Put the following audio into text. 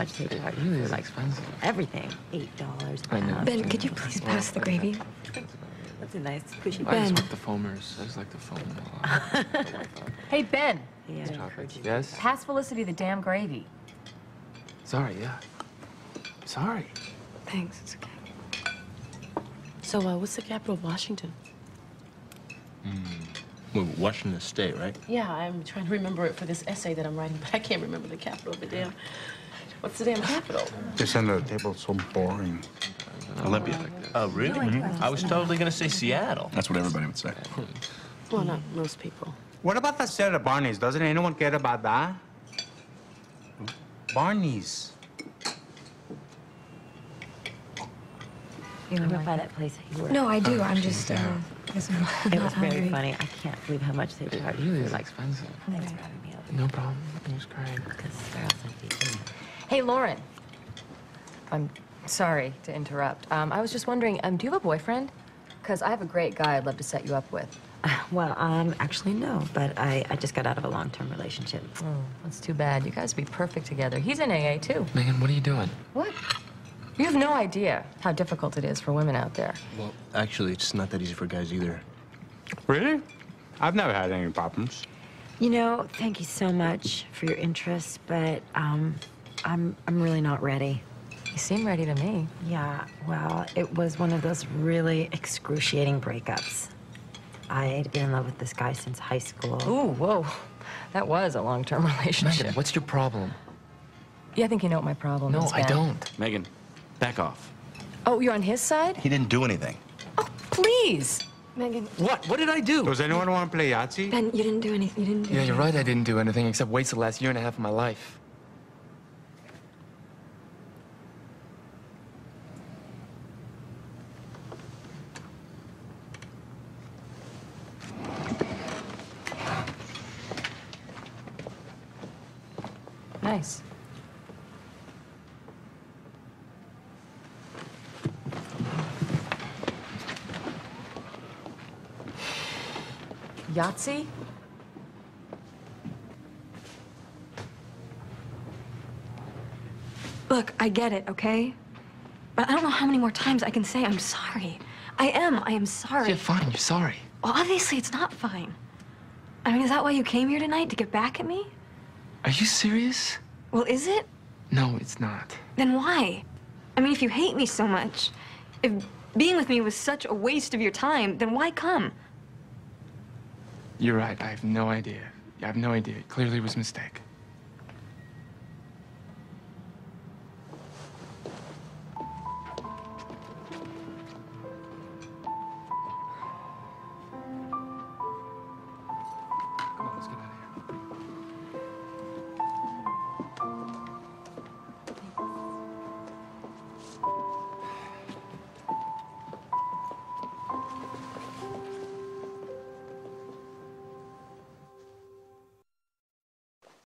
much they charge you Really is like expensive. everything. Eight dollars. I know. Ben, could you please pass the gravy? That's a nice cushy. I just Ben. want the foamers. I just like the foam a lot. Hey, Ben, Yeah, Yes? pass Felicity the damn gravy. Sorry, yeah. Sorry. Thanks, it's okay. So, uh, what's the capital of Washington? Well, Washington State, right? Yeah, I'm trying to remember it for this essay that I'm writing, but I can't remember the capital of the damn. What's the damn capital? This end of the table so boring. Olympia. Oh, really? I was totally gonna say Seattle. That's what everybody would say. Well, not most people. What about that set of Barney's? Doesn't anyone care about that? Barney's. You remember by that place that you were? No, I do. I'm just, uh, I guess I'm It not was very funny. I can't believe how much they charge It you really for is like. expensive. Thanks for having me over. No problem. It was great. Because Sarah sent you. Hey, Lauren. I'm sorry to interrupt. Um, I was just wondering, um, do you have a boyfriend? Because I have a great guy I'd love to set you up with. Well, um, actually no, but I, I just got out of a long-term relationship. Oh, that's too bad. You guys would be perfect together. He's in AA, too. Megan, what are you doing? What? You have no idea how difficult it is for women out there. Well, actually, it's not that easy for guys either. Really? I've never had any problems. You know, thank you so much for your interest, but um, I'm I'm really not ready. You seem ready to me. Yeah, well, it was one of those really excruciating breakups. I'd been in love with this guy since high school. Ooh, whoa. That was a long-term relationship. Megan, what's your problem? Yeah, I think you know what my problem No, is, No, I don't. Megan, back off. Oh, you're on his side? He didn't do anything. Oh, please. Megan, What? What did I do? Does anyone want to play Yahtzee? Ben, you didn't do anything. You didn't do Yeah, you're right. I didn't do anything except waste the last year and a half of my life. Nice. Yahtzee? Look, I get it, okay? But I don't know how many more times I can say I'm sorry. I am. I am sorry. Yeah, fine. You're sorry. Well, obviously it's not fine. I mean, is that why you came here tonight to get back at me? Are you serious? Well, is it? No, it's not. Then why? I mean, if you hate me so much, if being with me was such a waste of your time, then why come? You're right. I have no idea. I have no idea. It clearly was a mistake.